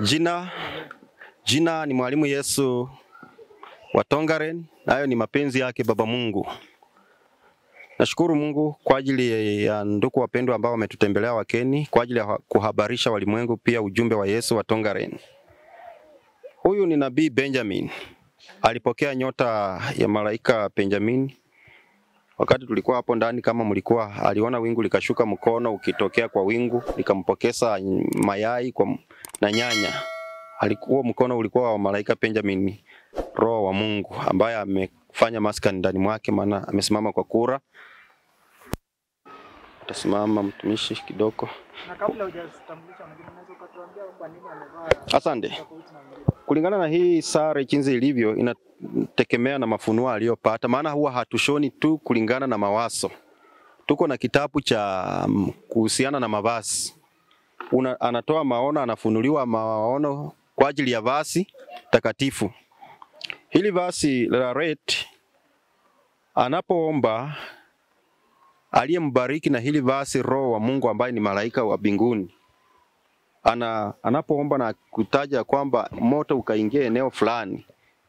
Jina jina ni Mwalimu Yesu wa Tongaren, nayo ni mapenzi yake Baba Mungu. Nashukuru Mungu kwa ajili ya ndugu wapendwa ambao wametutembelea wakeni kwa ajili ya kuhabarisha walimwengu pia ujumbe wa Yesu wa Tongaren. Huyu ni Nabii Benjamin. Alipokea nyota ya malaika Benjamin wakati tulikuwa hapo ndani, kama mlikuwa, aliona wingu likashuka, mkono ukitokea kwa wingu likampokesa mayai kwa, na nyanya. Alikuwa mkono ulikuwa wa malaika Benjamin, roho wa Mungu ambaye amefanya maskani ndani mwake, maana amesimama kwa kura. Utasimama mtumishi kidogo. Na kabla hujatambulisha mwingine, unaweza ukatuambia kwa nini amevaa Asante. Kulingana na hii sare jinsi ilivyo, inategemea na mafunuo aliyopata, maana huwa hatushoni tu kulingana na mawaso Tuko na kitabu cha mm, kuhusiana na mavazi. Una, anatoa maono, anafunuliwa maono kwa ajili ya vasi takatifu. Hili Vasi la Ret anapoomba aliyembariki na hili vasi Roho wa Mungu ambaye ni malaika wa mbinguni ana, anapoomba na kutaja kwamba moto ukaingia eneo fulani,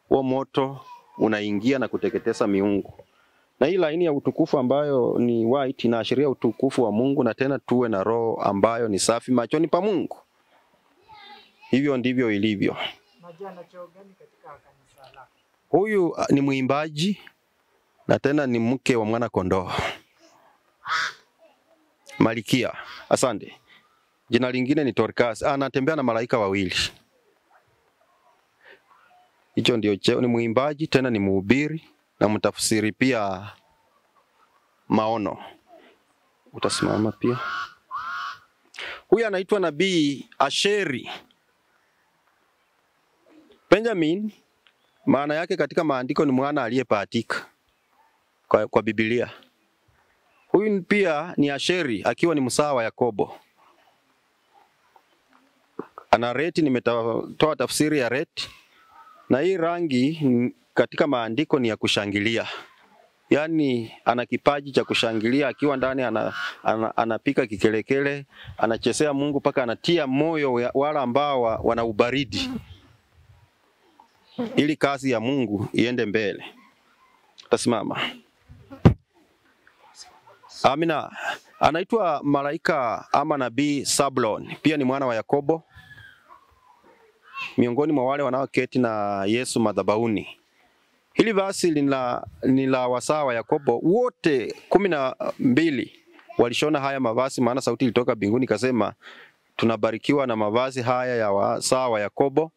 huo moto unaingia na kuteketeza miungu. Na hii laini ya utukufu ambayo ni white inaashiria utukufu wa Mungu, na tena tuwe na roho ambayo ni safi machoni pa Mungu. Hivyo ndivyo ilivyo. Huyu ah, ni mwimbaji na tena ni mke wa mwana kondoo Malikia. Asante. Jina lingine ni Dorcas. Anatembea na malaika wawili. Hicho ndio cheo. Ni mwimbaji tena ni mhubiri na mtafsiri pia maono. Utasimama pia. Huyu anaitwa Nabii Asheri. Benjamin maana yake katika maandiko ni mwana aliyepatika kwa, kwa Biblia. Huyu pia ni Asheri akiwa ni msaa wa Yakobo. Ana reti, nimetoa tafsiri ya reti, na hii rangi katika maandiko ni ya kushangilia, yaani ana kipaji cha kushangilia akiwa ndani, ana, ana, anapika kikelekele, anachezea Mungu mpaka anatia moyo wale ambao wa- wana ubaridi ili kazi ya Mungu iende mbele. Tasimama. Amina. Anaitwa malaika ama nabii Sablon, pia ni mwana wa Yakobo, miongoni mwa wale wanaoketi na Yesu madhabahuni. Hili basi ni la wasaa wa Yakobo, wote kumi na mbili walishona haya mavazi, maana sauti ilitoka binguni ikasema, tunabarikiwa na mavazi haya ya wasaa wa Yakobo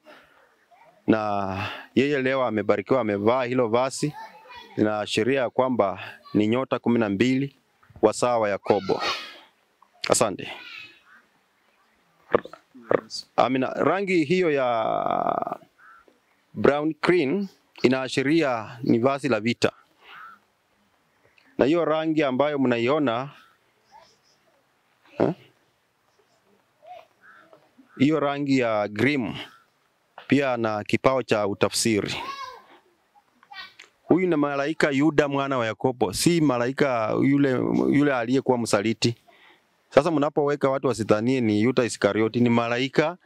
na yeye leo amebarikiwa, amevaa hilo vazi, linaashiria ya kwamba ni nyota kumi na mbili wasaa wa Yakobo. Asante. Amina. Rangi hiyo ya brown green inaashiria ni vazi la vita, na hiyo rangi ambayo mnaiona eh, hiyo rangi ya grim pia na kipao cha utafsiri. Huyu ni malaika Yuda mwana wa Yakobo, si malaika yule, yule aliyekuwa msaliti. Sasa mnapoweka watu wasitanie ni Yuda Iskarioti, ni malaika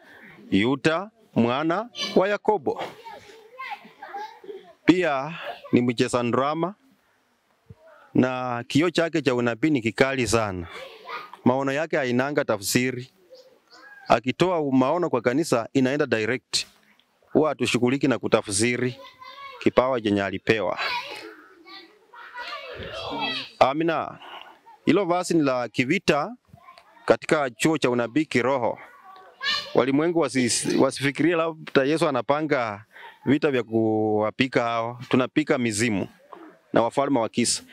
Yuda mwana wa Yakobo. Pia ni mcheza drama na kio chake cha unabii ni kikali sana. Maono yake hainanga tafsiri. Akitoa maono kwa kanisa inaenda direct huwa hatushughuliki na kutafsiri kipawa chenye alipewa. Amina. Hilo vasi ni la kivita katika chuo cha unabii kiroho. Walimwengu wasi, wasifikirie labda Yesu anapanga vita vya kuwapika hao. Tunapika mizimu na wafalme wa kisa.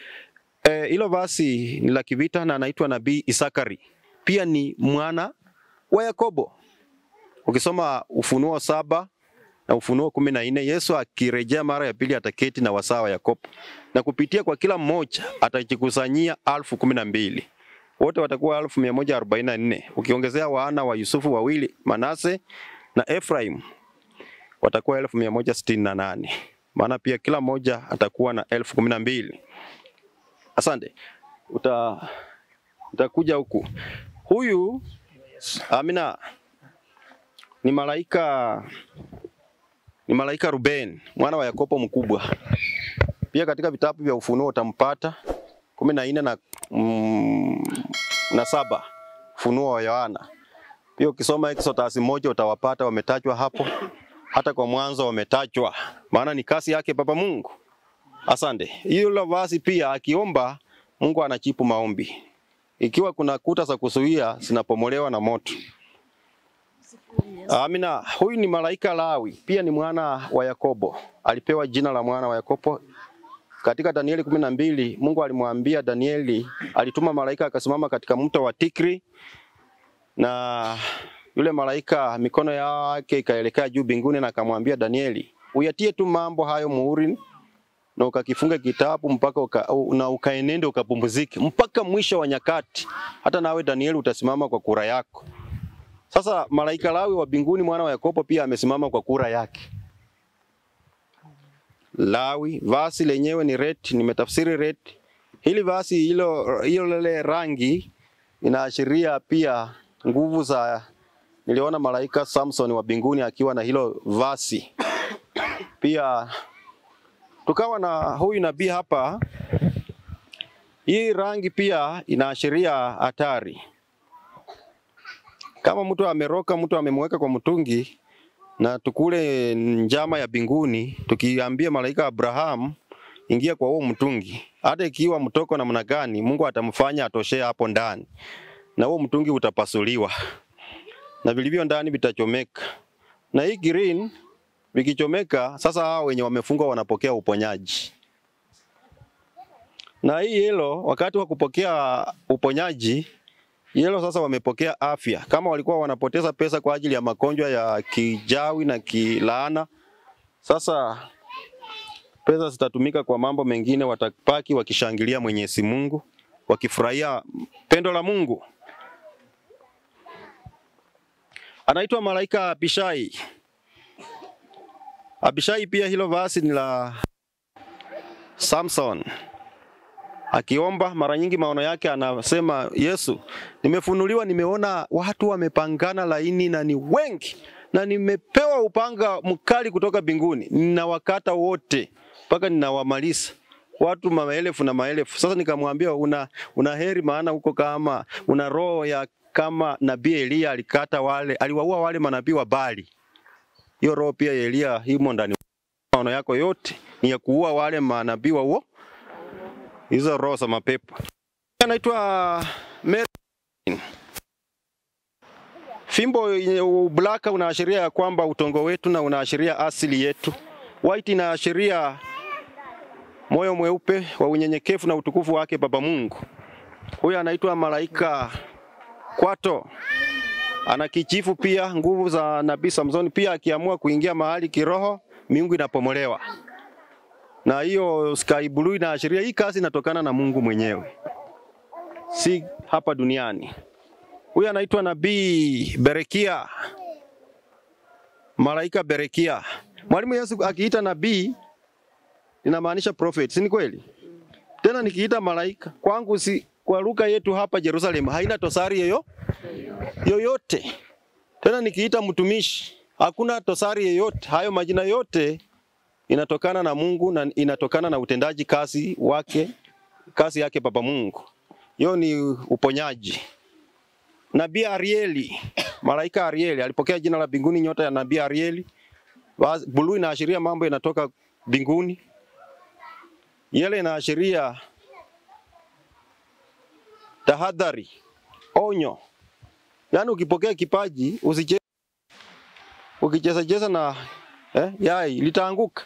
Hilo hilo basi ni la kivita na anaitwa nabii Isakari. Pia ni mwana wa Yakobo. Ukisoma Ufunuo saba na Ufunuo kumi na nne Yesu akirejea mara ya pili ataketi na wasaa wa Yakobo, na kupitia kwa kila mmoja atajikusanyia alfu kumi na mbili wote watakuwa alfu mia moja arobaini na nne ukiongezea wana wa Yusufu wawili Manase na Efraim watakuwa elfu mia moja sitini na nane maana pia kila mmoja atakuwa na elfu kumi na mbili Asante. Uta, utakuja huku. Huyu Amina ni malaika ni malaika Ruben mwana wa Yakobo mkubwa. Pia katika vitabu vya Ufunuo utampata kumi na nne na, mm, na saba Ufunuo wa Yohana. Pia ukisoma Exodus moja utawapata wametajwa hapo, hata kwa mwanzo wametachwa maana ni kasi yake Baba Mungu. Asante. Hilo vazi pia akiomba Mungu anajibu maombi. Ikiwa kuna kuta za kuzuia zinapomolewa na moto. Amina. Huyu ni malaika Lawi, pia ni mwana wa Yakobo. Alipewa jina la mwana wa Yakobo. Katika Danieli kumi na mbili Mungu alimwambia Danieli, alituma malaika akasimama katika mto wa Tikri, na yule malaika mikono yake ikaelekea juu mbinguni, na akamwambia Danieli, uyatie tu mambo hayo muhuri na ukakifunga kitabu mpaka uka, na ukaenende ukapumzike mpaka mwisho wa nyakati, hata nawe Danieli utasimama kwa kura yako. Sasa malaika Lawi wa mbinguni mwana wa Yakobo pia amesimama kwa kura yake. Lawi, vasi lenyewe ni red, nimetafsiri red. Hili vasi hilo lile rangi inaashiria pia nguvu za niliona malaika Samson wa binguni akiwa na hilo vasi. Pia tukawa na huyu nabii hapa. Hii rangi pia inaashiria hatari. Kama mtu ameroka, mtu amemweka kwa mtungi na tukule njama ya binguni, tukiambia malaika Abraham ingia kwa huo mtungi, hata ikiwa mtoko namna gani, Mungu atamfanya atoshea hapo ndani, na huo mtungi utapasuliwa na vilivyo ndani vitachomeka. Na hii green vikichomeka, sasa hao wenye wamefungwa wanapokea uponyaji, na hii yellow, wakati wa kupokea uponyaji Yelo sasa wamepokea afya. Kama walikuwa wanapoteza pesa kwa ajili ya magonjwa ya kijawi na kilaana, sasa pesa zitatumika kwa mambo mengine. Watapaki wakishangilia Mwenyezi Mungu, wakifurahia pendo la Mungu. Anaitwa malaika Abishai. Abishai pia hilo vasi ni la Samson akiomba mara nyingi maono yake anasema, Yesu, nimefunuliwa, nimeona watu wamepangana laini na ni wengi, na nimepewa upanga mkali kutoka mbinguni, ninawakata wote mpaka ninawamaliza watu maelfu na maelfu. Sasa nikamwambia una, una heri, maana huko kama una roho ya kama nabii Eliya alikata wale, aliwaua wale manabii wa Bali. Hiyo roho pia ya Elia imo ndani. Maono yako yote ni ya kuua wale manabii wa uo hizo roho za mapepo. Anaitwa. Fimbo yenye unaashiria ya kwamba utongo wetu na unaashiria asili yetu. White inaashiria moyo mweupe wa unyenyekevu na utukufu wake Baba Mungu. Huyu anaitwa malaika Kwato. Ana kichifu pia nguvu za Nabii Samsoni, pia akiamua kuingia mahali kiroho, miungu inapomolewa na hiyo sky blue inaashiria hii kazi inatokana na Mungu mwenyewe, si hapa duniani. Huyu anaitwa nabii Berekia, malaika Berekia. Mwalimu Yesu akiita nabii inamaanisha prophet, si ni kweli? Tena nikiita malaika kwangu, si kwa lugha yetu hapa Jerusalem haina tosari yoyo yoyote. Tena nikiita mtumishi hakuna tosari yoyote. Hayo majina yote inatokana na Mungu na inatokana na utendaji kazi wake, kazi yake Baba Mungu. Hiyo ni uponyaji. Nabii Arieli, malaika Arieli alipokea jina la binguni nyota ya nabii Arieli. Buluu inaashiria mambo yanatoka binguni Yele inaashiria tahadhari, onyo. Yaani ukipokea kipaji usicheze, ukicheza cheza na eh, yai litaanguka.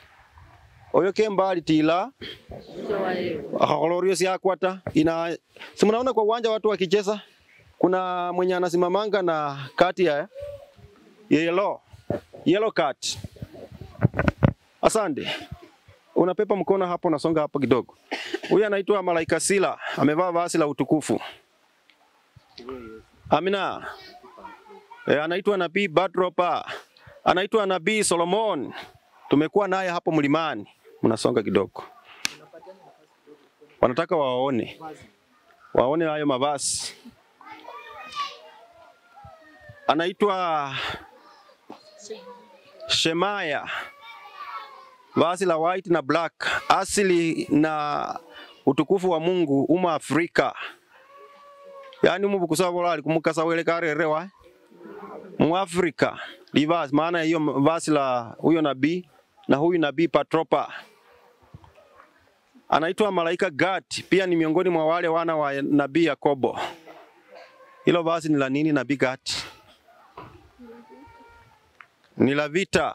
Oyoke mbali tila. Si siakwata ina si mnaona kwa uwanja watu wakicheza, kuna mwenye anasimamanga na kati ya yellow. Yellow card. Asante, unapepa mkono hapo, nasonga hapo kidogo. Huyu anaitwa malaika Sila, amevaa vazi la utukufu. Amina. E, anaitwa nabii Badropa anaitwa nabii Solomon. Tumekuwa naye hapo mlimani. Mnasonga kidogo, wanataka waone waone hayo mavazi. Anaitwa Shemaya, vazi la white na black, asili na utukufu wa Mungu umu Afrika, yaani umuvukusawola alikumukasa wele karerewa Muafrika livasi, maana hiyo vazi la huyo nabii na huyu nabii Patropa anaitwa malaika Gad, pia ni miongoni mwa wale wana wa nabii Yakobo. Hilo vasi ni la nini? Nabii Gad ni la vita.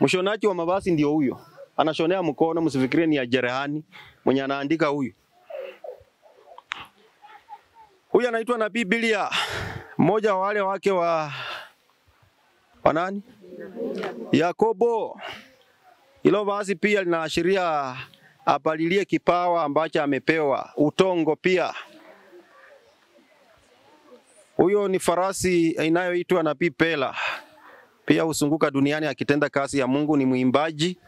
Mshonaji wa mavazi ndio huyo, anashonea mkono, msifikirie ni ya jerehani mwenye anaandika huyu. Huyu anaitwa nabii Bilia, mmoja wa wale wake wa wa nani? Yakobo. Hilo vazi pia linaashiria apalilie kipawa ambacho amepewa, utongo pia. Huyo ni farasi inayoitwa nabii Pela, pia husunguka duniani akitenda kazi ya Mungu. Ni mwimbaji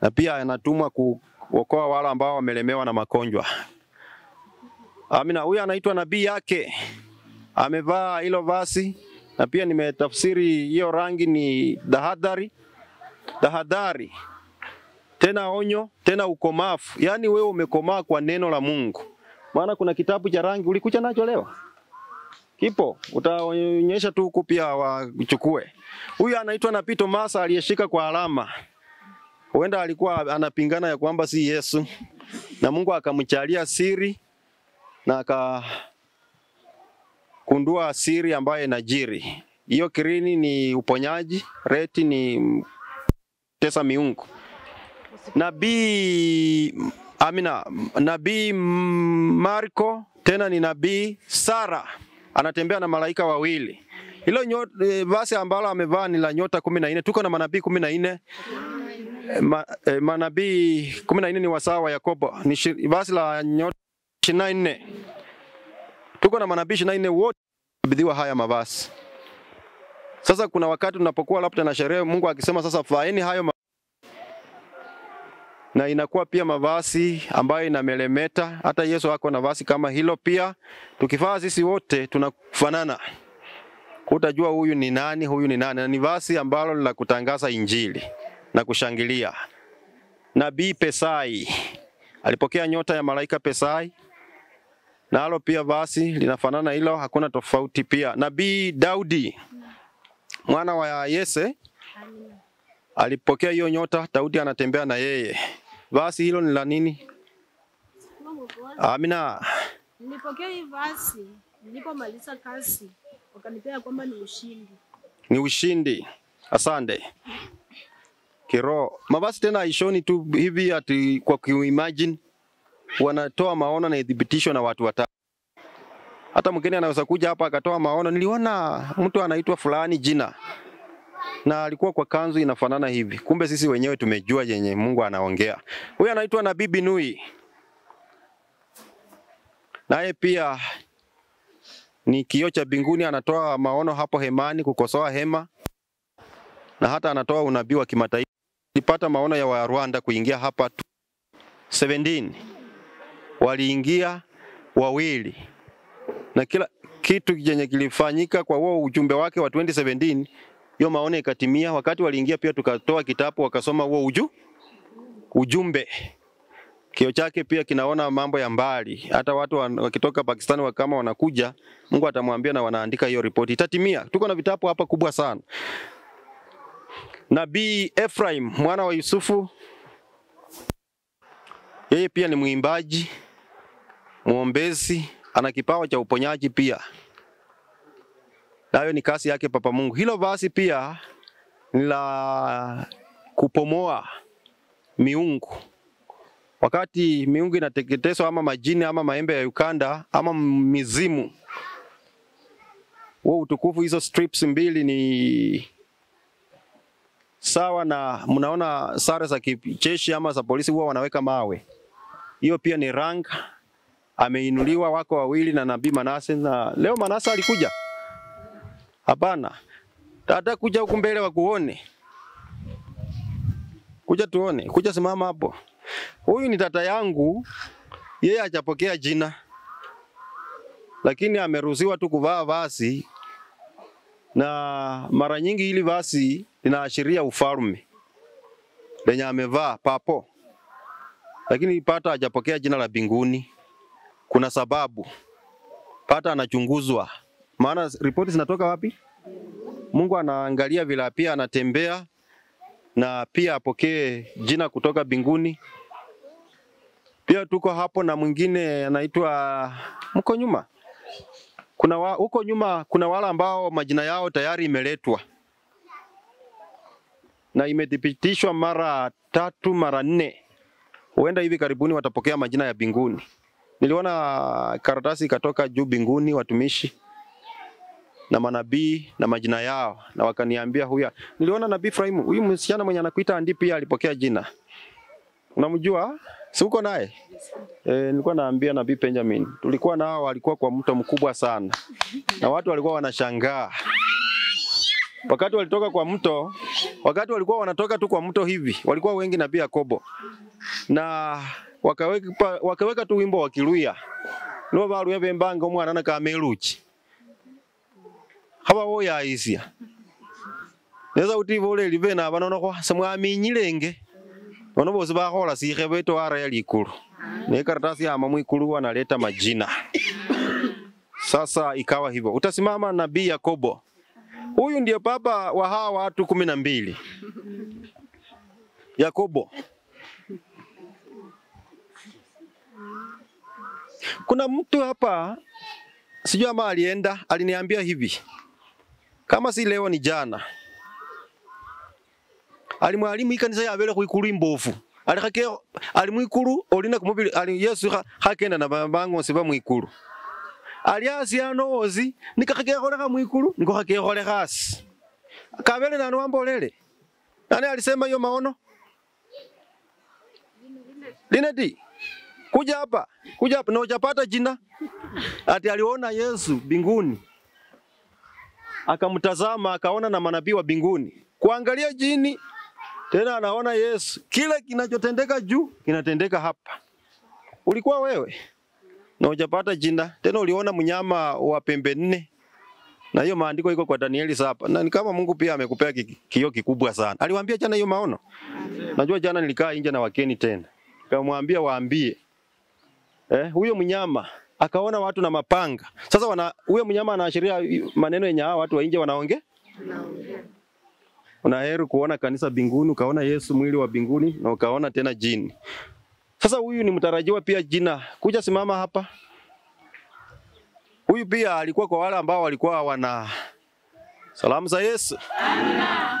na pia anatumwa kuokoa wale ambao wamelemewa na magonjwa. Amina. Huyu anaitwa nabii yake, amevaa hilo vazi na pia nimetafsiri hiyo rangi ni tahadhari, tahadhari tena onyo, tena ukomavu. Yaani wewe umekomaa kwa neno la Mungu, maana kuna kitabu cha rangi ulikuja nacho leo, kipo, utaonyesha tu huku pia wachukue. Huyu anaitwa Napito Masa aliyeshika kwa alama, huenda alikuwa anapingana ya kwamba si Yesu, na Mungu akamchalia siri na akakundua siri ambayo inajiri. Hiyo kirini ni uponyaji, reti ni tesa miungu. Nabii Amina, nabii Marko tena ni nabii Sara anatembea na malaika wawili. Hilo nyota, e, basi ambalo amevaa ni la nyota kumi na nne. Tuko na manabii kumi na nne ma, e, manabii kumi na nne ni wasaa wa Yakobo, ni basi la nyota ishirini na nne tuko na manabii ishirini na nne wote kabidhiwa haya mavazi. Sasa kuna wakati tunapokuwa labda na sherehe, Mungu akisema sasa faeni hayo ma na inakuwa pia mavazi ambayo inamelemeta. Hata Yesu ako na vazi kama hilo pia. Tukivaa sisi wote tunafanana, utajua huyu ni nani, huyu ni nani, na ni vazi ambalo la kutangaza injili na kushangilia. Nabii Pesai alipokea nyota ya malaika Pesai nalo pia vazi linafanana hilo, hakuna tofauti. Pia nabii Daudi mwana wa Yese alipokea hiyo nyota, Daudi anatembea na yeye. Vazi hilo ni la nini? Amina. Nilipokea hii vazi nilipomaliza kazi, wakanipea kwamba ni ushindi. Ni ushindi. Asante. Kiroho. mabasi tena aishoni tu hivi ati kwa kuimagine, wanatoa maono na ithibitisho na watu watatu. Hata mgeni anaweza kuja hapa akatoa maono, niliona mtu anaitwa fulani jina na alikuwa kwa kanzu inafanana hivi, kumbe sisi wenyewe tumejua yenye Mungu anaongea. Huyu anaitwa Nabii Binui, naye pia ni kioo cha mbinguni, anatoa maono hapo hemani, kukosoa hema na hata anatoa unabii wa kimataifa. Nilipata maono ya Warwanda kuingia hapa tu 17 waliingia wawili, na kila kitu chenye kilifanyika kwa huo ujumbe wake wa 2017 hiyo maono ikatimia. Wakati waliingia pia tukatoa kitabu wakasoma huo uju ujumbe. Kio chake pia kinaona mambo ya mbali, hata watu wakitoka Pakistan wa- kama wanakuja, Mungu atamwambia na wanaandika hiyo ripoti, itatimia. Tuko na vitabu hapa kubwa sana. Nabii Ephraim mwana wa Yusufu, yeye pia ni mwimbaji, mwombezi, ana kipawa cha uponyaji pia nayo ni kasi yake Papa Mungu. Hilo basi pia ni la kupomoa miungu, wakati miungu inateketezwa ama majini ama maembe ya ukanda ama mizimu, huo utukufu, hizo strips mbili ni sawa na mnaona sare za kijeshi ama za polisi huwa wanaweka mawe. Hiyo pia ni rank, ameinuliwa, wako wawili na nabii Manase, na leo Manase alikuja? Hapana, tata kuja huku mbele wakuone, kuja tuone, kuja simama hapo. Huyu ni tata yangu, yeye hajapokea jina, lakini ameruhusiwa tu kuvaa vazi. Na mara nyingi hili vazi linaashiria ufalme. Lenye amevaa papo, lakini Pata hajapokea jina la binguni Kuna sababu. Pata anachunguzwa, maana ripoti zinatoka wapi? Mungu anaangalia vile pia anatembea na pia apokee jina kutoka binguni. Pia tuko hapo na mwingine anaitwa mko nyuma, kuna wa, huko nyuma kuna wale ambao majina yao tayari imeletwa na imethibitishwa mara tatu mara nne, huenda hivi karibuni watapokea majina ya binguni. Niliona karatasi ikatoka juu binguni, watumishi na manabii na majina yao, na wakaniambia huyu niliona nabii Ibrahim, huyu msichana mwenye anakuita Andi pia alipokea jina. Unamjua? Si uko naye? E, nilikuwa naambia nabii Benjamin, tulikuwa nao, walikuwa kwa mto mkubwa sana, na watu walikuwa wanashangaa wakati walitoka kwa mto, wakati walikuwa wanatoka tu kwa mto hivi, walikuwa wengi na pia Yakobo, na wakaweka, wakaweka tu wimbo wa Kiluya no baluya bembanga mwana na kameluchi haba woyayisya neza utiba uleli bena aba nono semwaminyilenge nono bosi bakhola sikhe beto ya likulu ne karatasi ama mwikulu wanaleta majina. Sasa ikawa hivyo. Utasimama nabii Yakobo. Huyu ndiye baba wa hawa watu kumi na mbili. Yakobo. Kuna mtu hapa sijui ama alienda aliniambia hivi kama si leo ni jana ali mwalimu ikanisa yabele kuikulu imbofu ali hake ali mwikulu olina kumubili ali Yesu ha- hakenda na bango siba mwikulu. Ali asiano ozi nikakakekholekha mwikulu niko khakekholekha asi kabele nani wambolele nani alisema hiyo maono? Linedi kuja hapa kuja hapa na ujapata jina? Ati aliona Yesu mbinguni akamtazama akaona na manabii wa mbinguni. Kuangalia jini tena anaona Yesu. Kile kinachotendeka juu kinatendeka hapa. Ulikuwa wewe na hujapata jina. Tena uliona mnyama wa pembe nne. Na hiyo maandiko iko kwa Danieli saba na ni kama Mungu pia amekupea kio kikubwa sana. Aliwaambia jana hiyo maono. Najua jana nilikaa nje na wakeni tena. Kamwambia waambie eh, huyo mnyama akaona watu na mapanga. Sasa wana huyo mnyama anaashiria maneno yenye hao watu wa nje wanaongea. Una heri kuona kanisa binguni, ukaona Yesu mwili wa binguni na ukaona tena jini. Sasa huyu ni mtarajiwa pia jina. Kuja simama hapa. Huyu pia alikuwa kwa wale ambao walikuwa wana salamu za Yesu. Amina.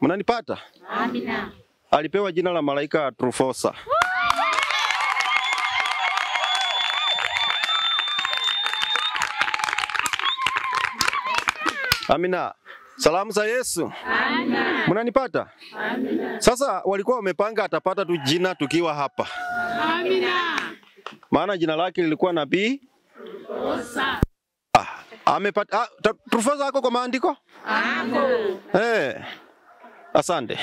Mnanipata? Amina. Alipewa jina la malaika Trufosa. Amina. Salamu za Yesu. Amina. Mnanipata? Amina. Sasa walikuwa wamepanga atapata tu jina tukiwa hapa. Amina. Maana jina lake lilikuwa nabii. Ah, amepata ah, profesa yako ako kwa maandiko? Ako. Eh. Asante.